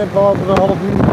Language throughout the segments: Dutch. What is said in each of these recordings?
tempo over een half uur.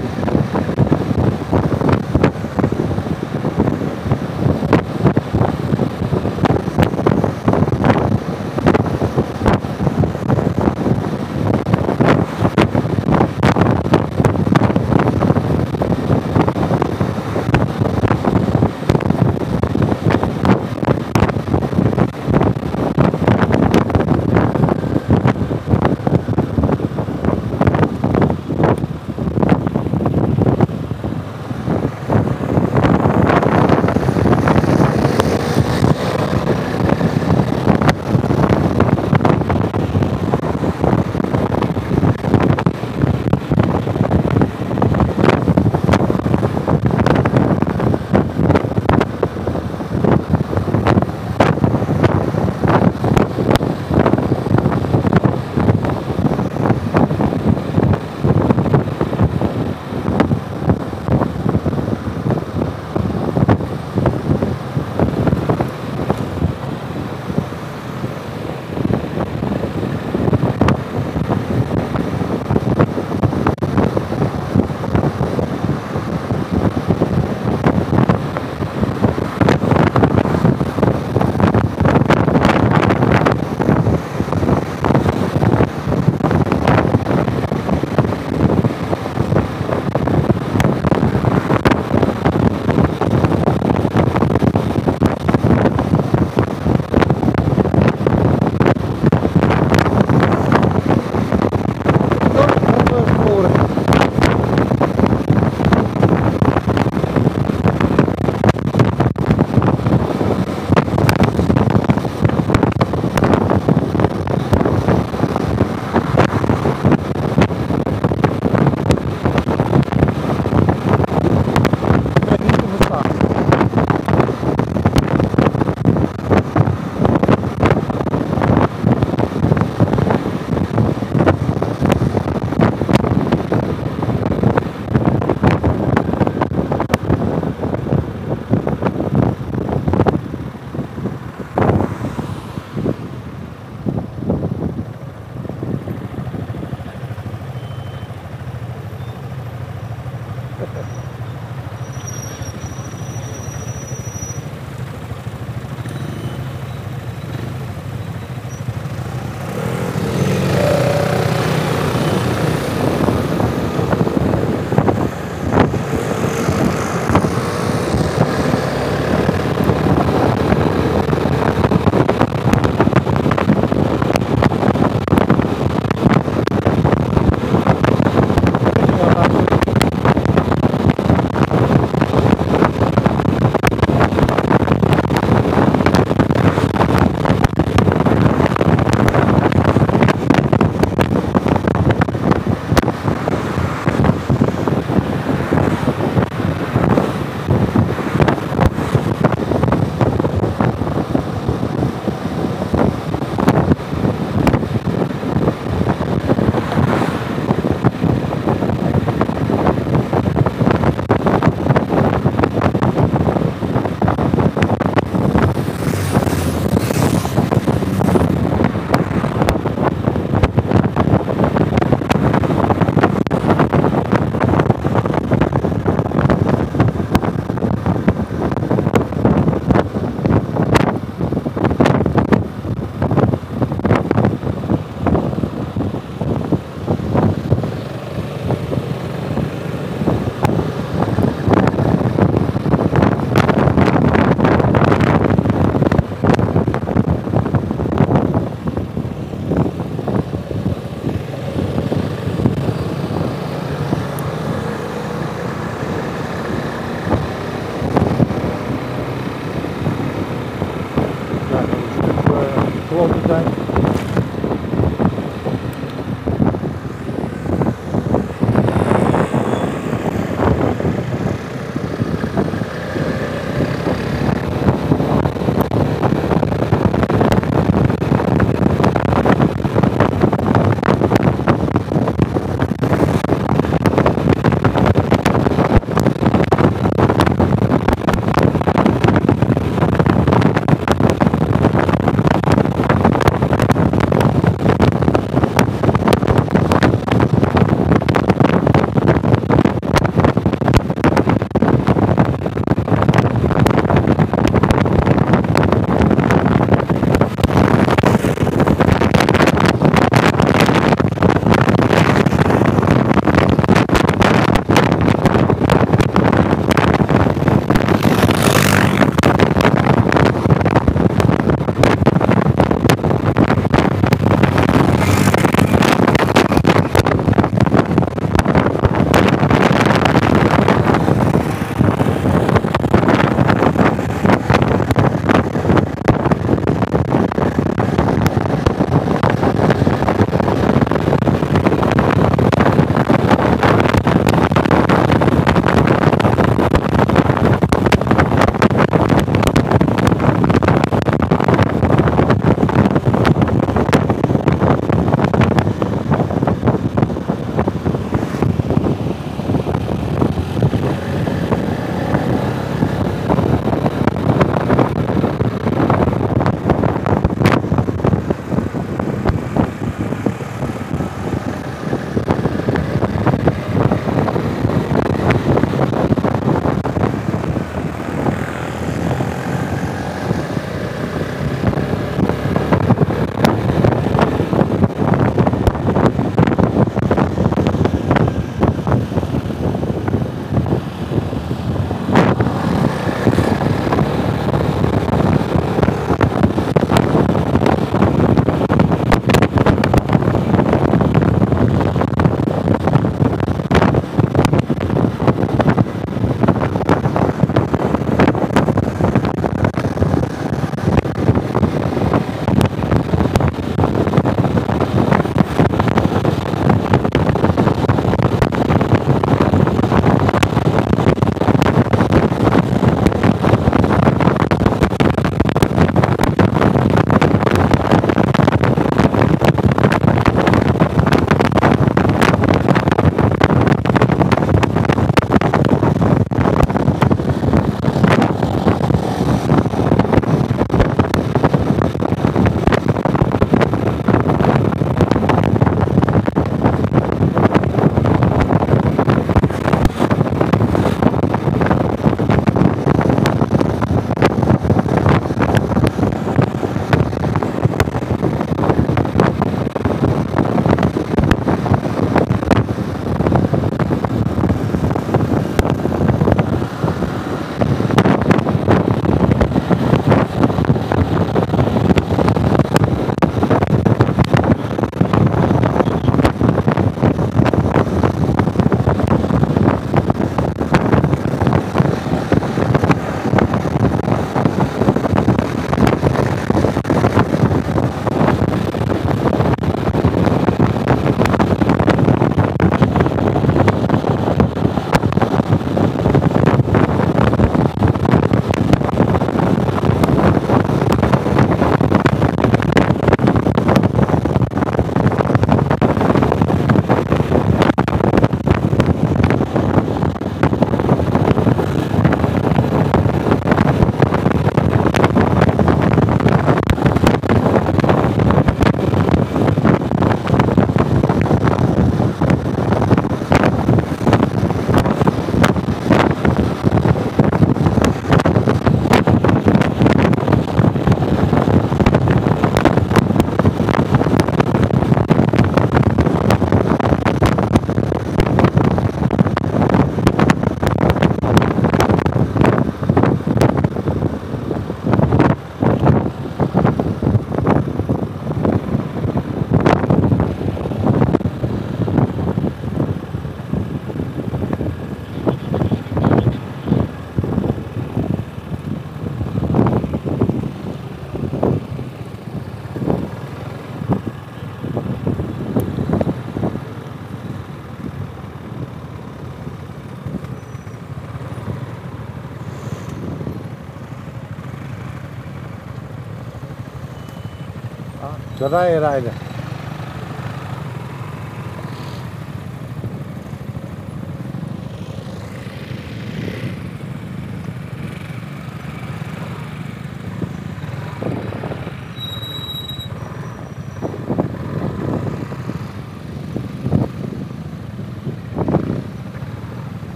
Çoray raylı.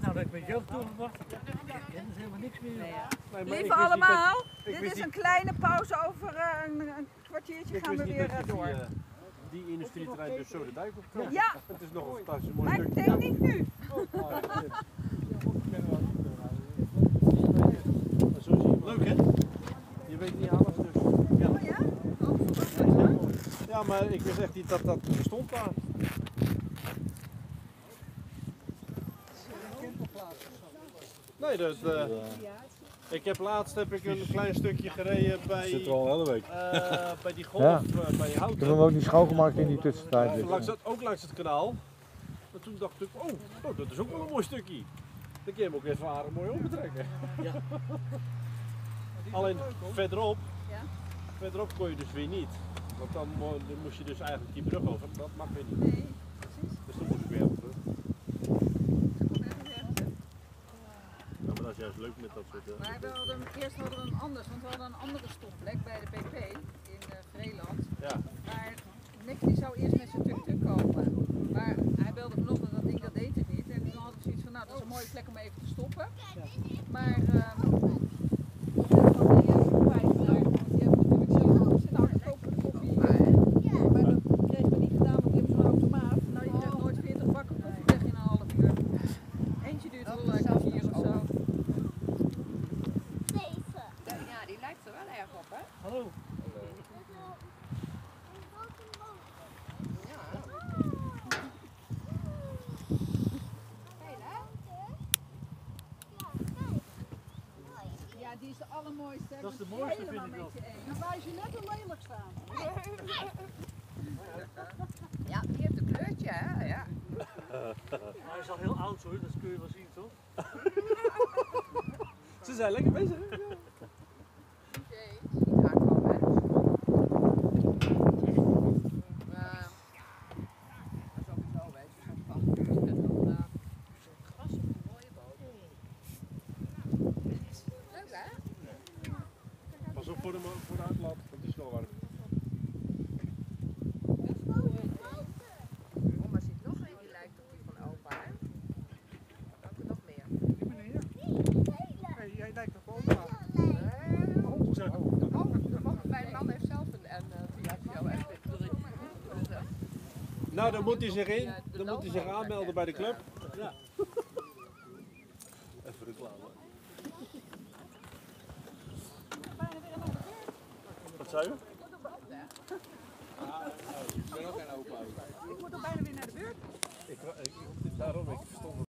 Nou dat ik met jeugd. Ik ken dus helemaal niks meer. nee, Lieve allemaal, dat- dit is een kleine pauze over eh, een, een kwartiertje Ik gaan we weer dat eh, door. die, eh, die industrieterrein dus zo de dijk op trok. Ja, Het is nog een fantastisch mooi maar ik denk niet nu. Leuk hè? Je weet niet alles dus. Ja. Oh ja? ja, maar ik wist echt niet dat dat bestond daar. Nee, dat, eh, ik heb laatst heb ik een klein stukje gereden bij, Zit er al een hele week. eh, bij die golf, Ja. eh, bij Ik heb hem Houten. ook niet schoongemaakt in die tussentijd. Dus, langs het, ook langs het kanaal. En toen dacht ik, oh, oh, dat is ook wel een mooi stukje. Dan kun je hem ook even aardig mooi opentrekken. Ja. Alleen verderop, Ja. verderop kon je dus weer niet. Want dan, mo- dan moest je dus eigenlijk die brug over. Dat mag weer niet. Nee, precies. Dus dan moest ik weer over. Ja, maar dat is juist leuk met dat soort. eh, Maar we hadden, eerst hadden we een anders, want we hadden een andere stopplek bij de PP in uh, Vreeland. Ja. Maar Nick die zou eerst met zijn tuk-tuk komen. Maar hij belde vanochtend dat ding, dat deed het niet. En toen hadden we zoiets van, nou dat is een mooie plek om even te stoppen. Maar ehm ik ben van die uh, spoorwegelaar, want die hebben natuurlijk zelf ook zitten aangekopen de koffie. Maar dat kregen we niet gedaan, want die hebben zo'n automaat. Nou je krijgt nooit 40 bakken koffie weg in een half uur. Eentje duurt wel een kwartier of zo. Ja, die lijkt er wel Hallo. Ja, die is de allermooiste. Dat is de mooiste, helemaal vind ik met wel. je eens. Dan wijs je net hoe lelijk staan. Ja, die heeft een kleurtje, hè? Ja. Hij is al heel oud hoor, dat kun je wel zien toch? Ze zijn lekker bezig. hè? Ja. Die gaat komen, hè? Maar, sowieso, weet je, zo'n vastpunt en dan eh, zo'n gras op een mooie boot. Leuk, hè? Pas op voor de, voor de uitlaat, want die is wel warm. Oma ziet nog een die lijkt op die van opa, hè? Welke nog meer? Jij lijkt op opa. Oh, mijn man heeft zelf een, een uh, Piaggio F3. Dus, eh, Nou, dan moet hij zich in, dan moet hij zich aanmelden bij de club. Ja.